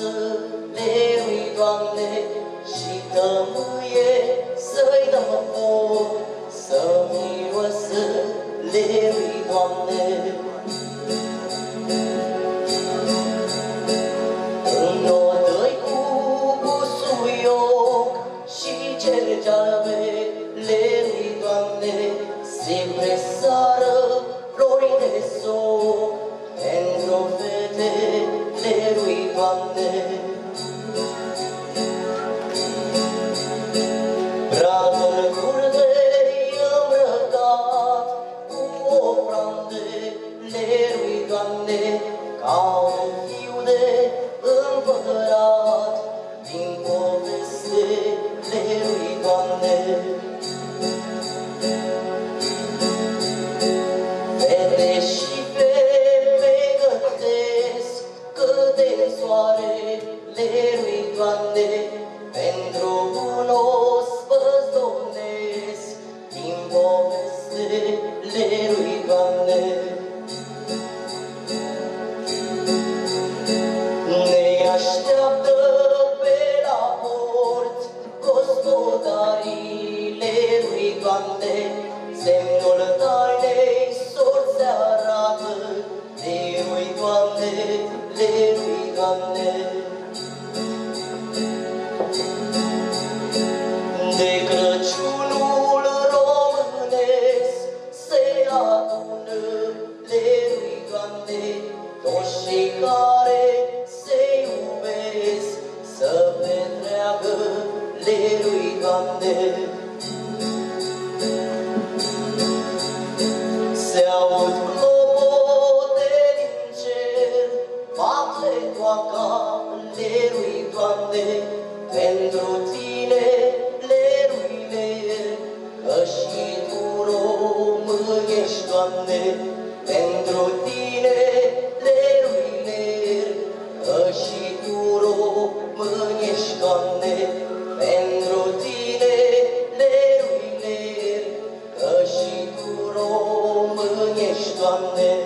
forțele lui, Doamne, și dă-mi Doamne, Doamne, ca un povestele lui Doamne. Ne așteaptă pe la porți gospodarile lui Doamne, semnul tainei sorți se arată, de lui Doamne, de lui Doamne. De Crăciunul lui, Doamne. Se aud clopote din cer, bate toacale lui, Doamne, pentru Tine leruile, că și Tu român ești, Doamne, pentru Tine. on this.